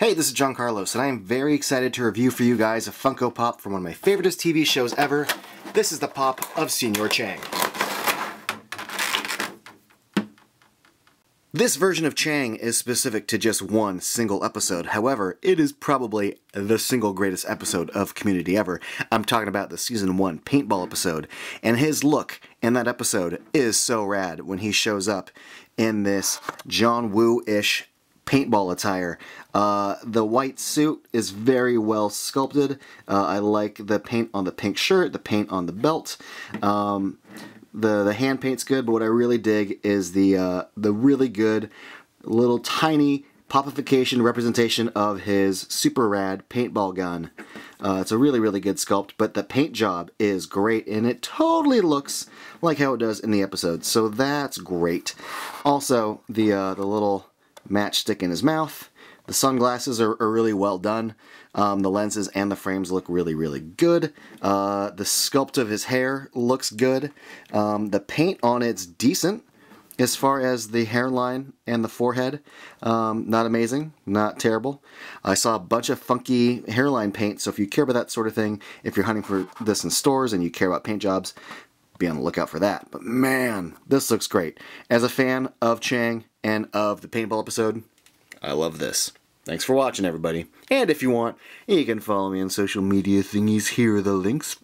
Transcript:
Hey, this is John Carlos, and I am very excited to review for you guys a Funko Pop from one of my favoriteest TV shows ever. This is the pop of Señor Chang. This version of Chang is specific to just one single episode. However, it is probably the single greatest episode of Community ever. I'm talking about the season one paintball episode. And his look in that episode is so rad when he shows up in this John Woo-ish paintball attire. Uh, the white suit is very well sculpted. Uh, I like the paint on the pink shirt, the paint on the belt. Um, the the hand paint's good, but what I really dig is the uh, the really good little tiny popification representation of his super rad paintball gun. Uh, it's a really really good sculpt, but the paint job is great, and it totally looks like how it does in the episode. So that's great. Also, the uh, the little matchstick in his mouth. The sunglasses are, are really well done. Um, the lenses and the frames look really, really good. Uh, the sculpt of his hair looks good. Um, the paint on it's decent as far as the hairline and the forehead. Um, not amazing, not terrible. I saw a bunch of funky hairline paint, so if you care about that sort of thing, if you're hunting for this in stores and you care about paint jobs, be on the lookout for that. But man, this looks great. As a fan of Chang and of the paintball episode, I love this. Thanks for watching, everybody. And if you want, you can follow me on social media thingies. Here are the links.